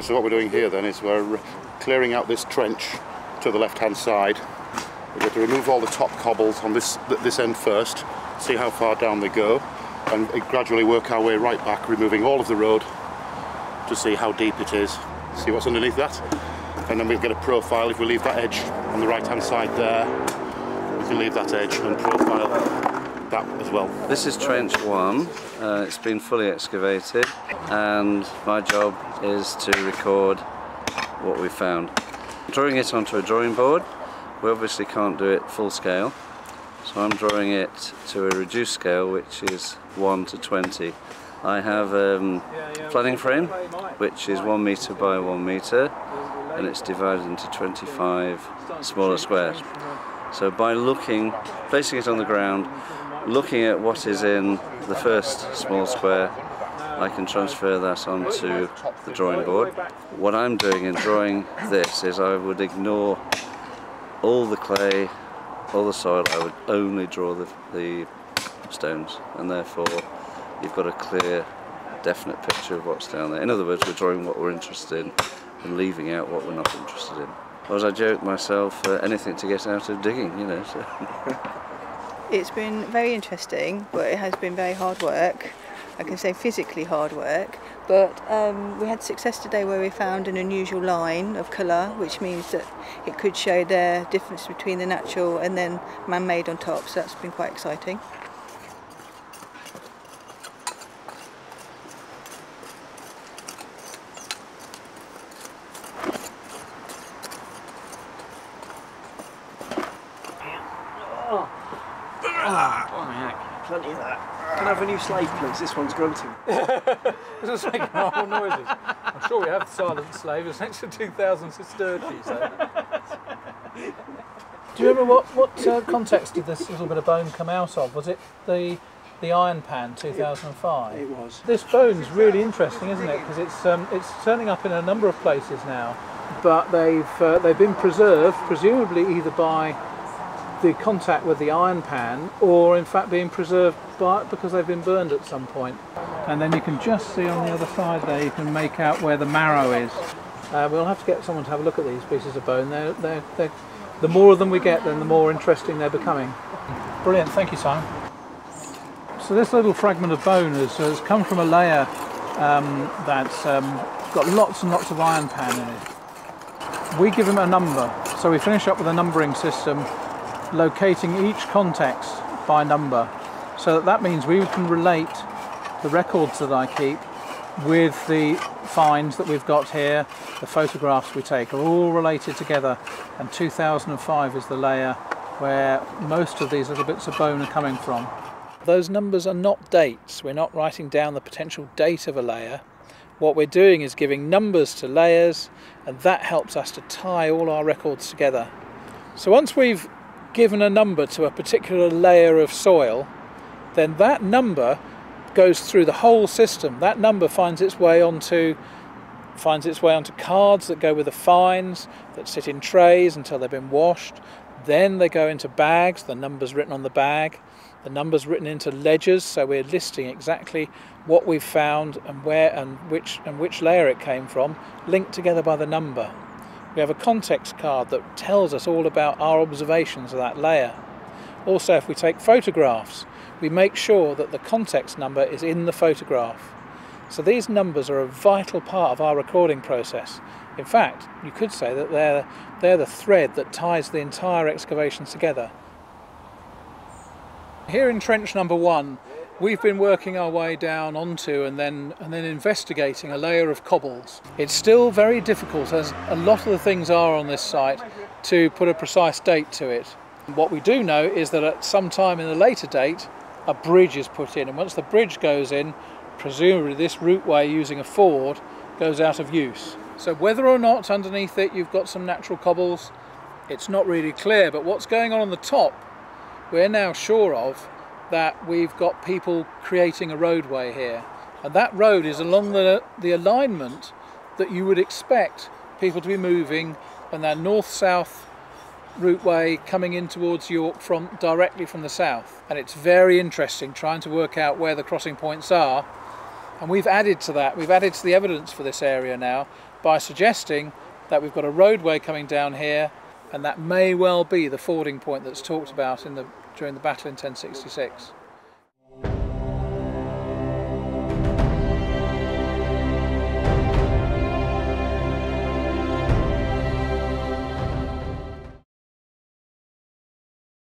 So what we're doing here then is we're clearing out this trench to the left hand side. We're going to remove all the top cobbles on this this end first, see how far down they go, and gradually work our way right back, removing all of the road to see how deep it is. See what's underneath that? And then we'll get a profile. If we leave that edge on the right hand side there, we can leave that edge and profile that as well. This is trench one. Uh, it's been fully excavated and my job is to record what we found. Drawing it onto a drawing board, we obviously can't do it full scale, so I'm drawing it to a reduced scale which is 1 to 20. I have um, a planning frame which is 1 metre by 1 metre and it's divided into 25 smaller squares. So by looking, placing it on the ground, looking at what is in the first small square I can transfer that onto the drawing board. What I'm doing in drawing this is I would ignore all the clay, all the soil, I would only draw the, the stones and therefore you've got a clear definite picture of what's down there. In other words, we're drawing what we're interested in and leaving out what we're not interested in. Or as I joke myself, uh, anything to get out of digging, you know. So. it's been very interesting, but it has been very hard work. I can say physically hard work, but um, we had success today where we found an unusual line of colour, which means that it could show the difference between the natural and then man-made on top, so that's been quite exciting. Plenty of that. Can I have a new slave, please? This one's grunting. this is making horrible noises. I'm sure we have the silent slave. It's next to 2,000 sesterces. Do you remember what, what uh, context did this little bit of bone come out of? Was it the the Iron Pan 2005? It, it was. This bone's really interesting, isn't it? Because it's um, it's turning up in a number of places now, but they've uh, they've been preserved, presumably either by the contact with the iron pan or in fact being preserved by, because they've been burned at some point. And then you can just see on the other side there, you can make out where the marrow is. Uh, we'll have to get someone to have a look at these pieces of bone. They're, they're, they're, the more of them we get, then the more interesting they're becoming. Brilliant, thank you Simon. So this little fragment of bone has, has come from a layer um, that's um, got lots and lots of iron pan in it. We give them a number, so we finish up with a numbering system locating each context by number. So that, means we can relate the records that I keep with the finds that we've got here, the photographs we take are all related together and 2005 is the layer where most of these little bits of bone are coming from. Those numbers are not dates, we're not writing down the potential date of a layer. What we're doing is giving numbers to layers and that helps us to tie all our records together. So once we've given a number to a particular layer of soil, then that number goes through the whole system. That number finds its way onto finds its way onto cards that go with the fines that sit in trays until they've been washed. Then they go into bags, the numbers written on the bag, the numbers written into ledgers, so we're listing exactly what we've found and where and which and which layer it came from, linked together by the number. We have a context card that tells us all about our observations of that layer. Also, if we take photographs, we make sure that the context number is in the photograph. So these numbers are a vital part of our recording process. In fact, you could say that they're, they're the thread that ties the entire excavation together. Here in trench number one, We've been working our way down onto and then and then investigating a layer of cobbles. It's still very difficult, as a lot of the things are on this site, to put a precise date to it. What we do know is that at some time in a later date, a bridge is put in, and once the bridge goes in, presumably this routeway using a ford goes out of use. So whether or not underneath it you've got some natural cobbles, it's not really clear, but what's going on on the top, we're now sure of that we've got people creating a roadway here. And that road is along the, the alignment that you would expect people to be moving on that north-south routeway coming in towards York from directly from the south. And it's very interesting trying to work out where the crossing points are. And we've added to that, we've added to the evidence for this area now by suggesting that we've got a roadway coming down here and that may well be the fording point that's talked about in the, during the battle in 1066.